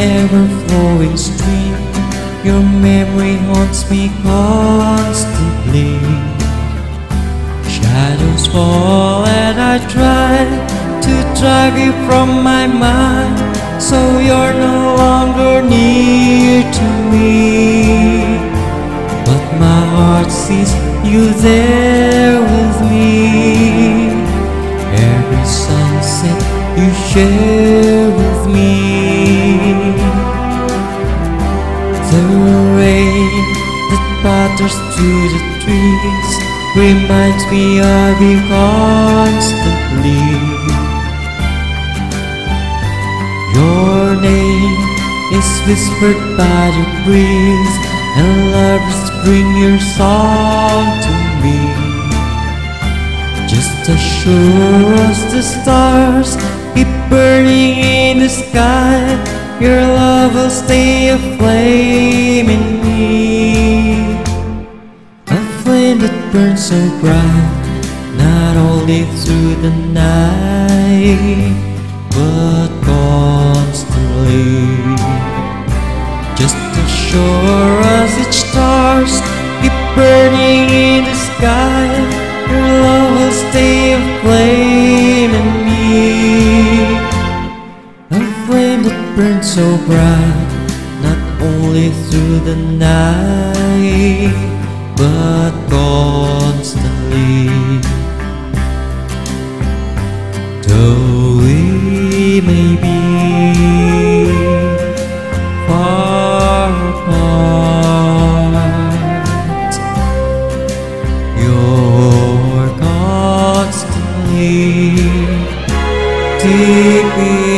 ever-flowing stream. Your memory haunts me constantly. Shadows fall and I try to drive you from my mind So you're no longer near to me. But my heart sees you there with me. Every sunset you share The rain that patters through the trees. Reminds me of you constantly. Your name is whispered by the breeze And lovers bring your song to me Just as sure as the stars keep burning in the sky Your love will stay aflame in me. A flame that burns so bright Not only through the night But constantly. Just as sure as each stars keep burning in the sky stay aflame in me. A flame that burns so bright Not only through the night But TPA.